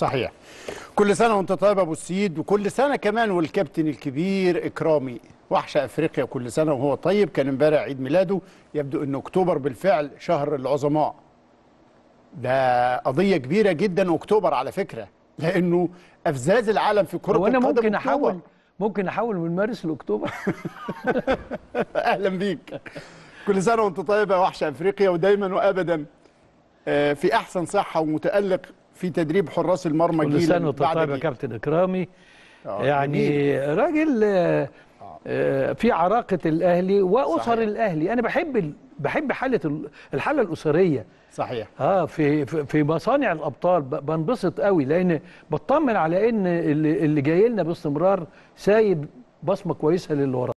صحيح. كل سنة وأنت طيب أبو السيد وكل سنة كمان والكابتن الكبير إكرامي. وحشه أفريقيا كل سنة وهو طيب. كان امبارح عيد ميلاده يبدو إن أكتوبر بالفعل شهر العظماء. ده قضية كبيرة جدا أكتوبر على فكرة لأنه أفزاز العالم في كرة القدم ممكن. احول ممكن احول من مارس لاكتوبر أهلا بيك. كل سنة وأنت طيب يا وحش أفريقيا ودايما وابدا آه، في أحسن صحة ومتألق في تدريب حراس المرمى كل جيلا سنة وأنت بعد طيب يا جيل. كابتن إكرامي آه، يعني جميل. راجل آه، آه، في عراقة الأهلي وأسر صحيح. الأهلي أنا بحب بحب حالة ال- الحالة الأسرية صحيح آه في في مصانع الأبطال بنبسط قوي لأن بطمن على إن اللي, اللي جاي لنا باستمرار سايب بصمة كويسة للي وراه